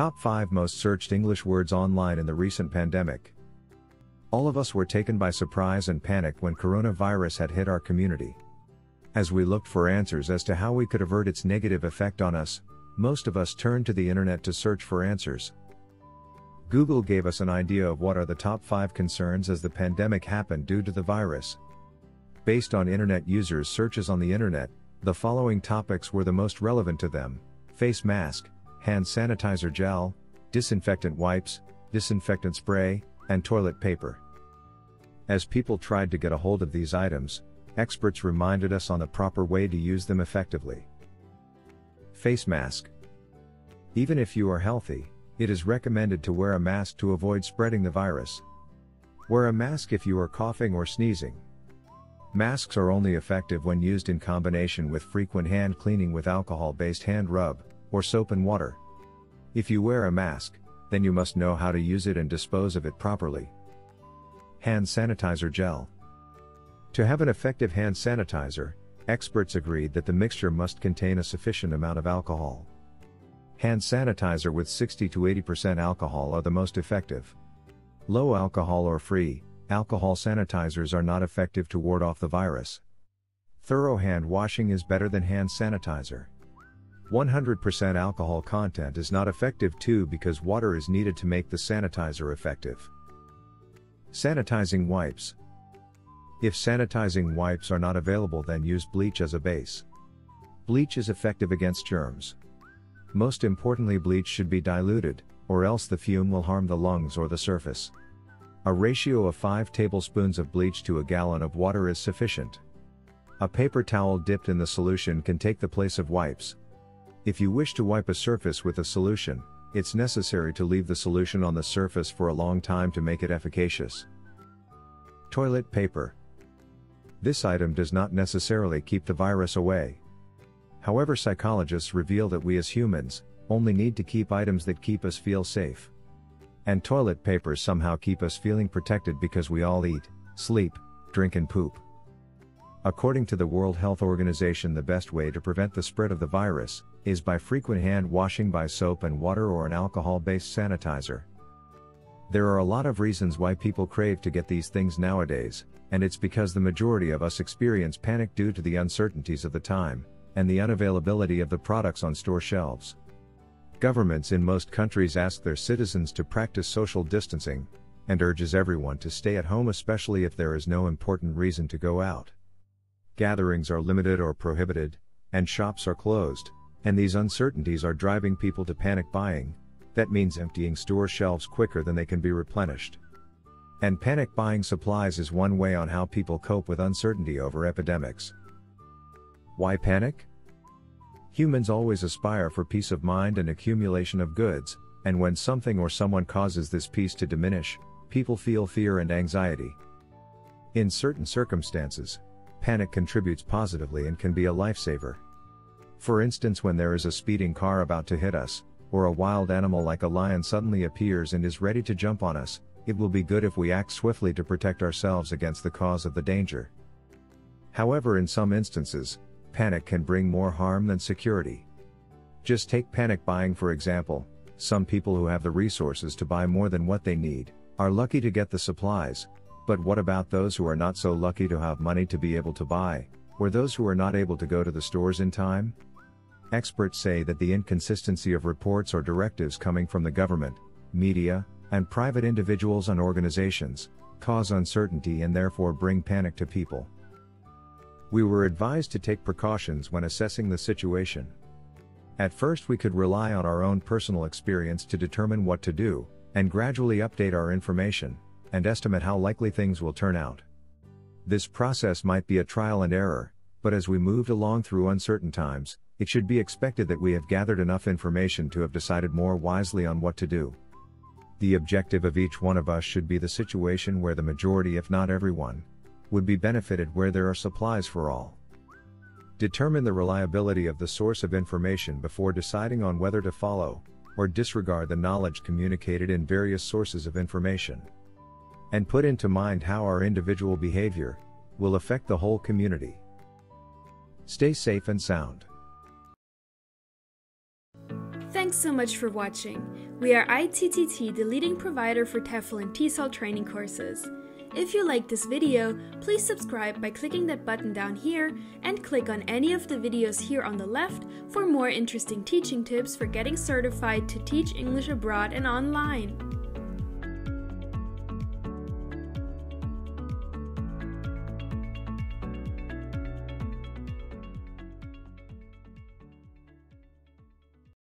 Top 5 most searched English words online in the recent pandemic. All of us were taken by surprise and panic when coronavirus had hit our community. As we looked for answers as to how we could avert its negative effect on us, most of us turned to the internet to search for answers. Google gave us an idea of what are the top 5 concerns as the pandemic happened due to the virus. Based on internet users' searches on the internet, the following topics were the most relevant to them face mask, hand sanitizer gel, disinfectant wipes, disinfectant spray, and toilet paper. As people tried to get a hold of these items, experts reminded us on the proper way to use them effectively. Face mask. Even if you are healthy, it is recommended to wear a mask to avoid spreading the virus. Wear a mask if you are coughing or sneezing. Masks are only effective when used in combination with frequent hand cleaning with alcohol based hand rub, or soap and water. If you wear a mask, then you must know how to use it and dispose of it properly. Hand sanitizer gel. To have an effective hand sanitizer, experts agreed that the mixture must contain a sufficient amount of alcohol. Hand sanitizer with 60 to 80% alcohol are the most effective. Low alcohol or free, alcohol sanitizers are not effective to ward off the virus. Thorough hand washing is better than hand sanitizer. 100% alcohol content is not effective too because water is needed to make the sanitizer effective. Sanitizing wipes. If sanitizing wipes are not available, then use bleach as a base. Bleach is effective against germs. Most importantly, bleach should be diluted, or else the fume will harm the lungs or the surface. A ratio of 5 tablespoons of bleach to a gallon of water is sufficient. A paper towel dipped in the solution can take the place of wipes, if you wish to wipe a surface with a solution, it's necessary to leave the solution on the surface for a long time to make it efficacious. Toilet paper. This item does not necessarily keep the virus away. However, psychologists reveal that we as humans only need to keep items that keep us feel safe. And toilet paper somehow keep us feeling protected because we all eat, sleep, drink and poop. According to the World Health Organization, the best way to prevent the spread of the virus is by frequent hand washing by soap and water or an alcohol based sanitizer. There are a lot of reasons why people crave to get these things nowadays, and it's because the majority of us experience panic due to the uncertainties of the time and the unavailability of the products on store shelves. Governments in most countries ask their citizens to practice social distancing and urges everyone to stay at home especially if there is no important reason to go out gatherings are limited or prohibited, and shops are closed, and these uncertainties are driving people to panic buying, that means emptying store shelves quicker than they can be replenished. And panic buying supplies is one way on how people cope with uncertainty over epidemics. Why panic? Humans always aspire for peace of mind and accumulation of goods, and when something or someone causes this peace to diminish, people feel fear and anxiety. In certain circumstances, panic contributes positively and can be a lifesaver. For instance, when there is a speeding car about to hit us, or a wild animal like a lion suddenly appears and is ready to jump on us, it will be good if we act swiftly to protect ourselves against the cause of the danger. However, in some instances, panic can bring more harm than security. Just take panic buying for example, some people who have the resources to buy more than what they need, are lucky to get the supplies, but what about those who are not so lucky to have money to be able to buy, or those who are not able to go to the stores in time? Experts say that the inconsistency of reports or directives coming from the government, media, and private individuals and organizations cause uncertainty and therefore bring panic to people. We were advised to take precautions when assessing the situation. At first, we could rely on our own personal experience to determine what to do, and gradually update our information and estimate how likely things will turn out. This process might be a trial and error, but as we moved along through uncertain times, it should be expected that we have gathered enough information to have decided more wisely on what to do. The objective of each one of us should be the situation where the majority, if not everyone, would be benefited where there are supplies for all. Determine the reliability of the source of information before deciding on whether to follow or disregard the knowledge communicated in various sources of information and put into mind how our individual behavior will affect the whole community. Stay safe and sound. Thanks so much for watching. We are ITTT, the leading provider for TEFL and TESOL training courses. If you like this video, please subscribe by clicking that button down here and click on any of the videos here on the left for more interesting teaching tips for getting certified to teach English abroad and online.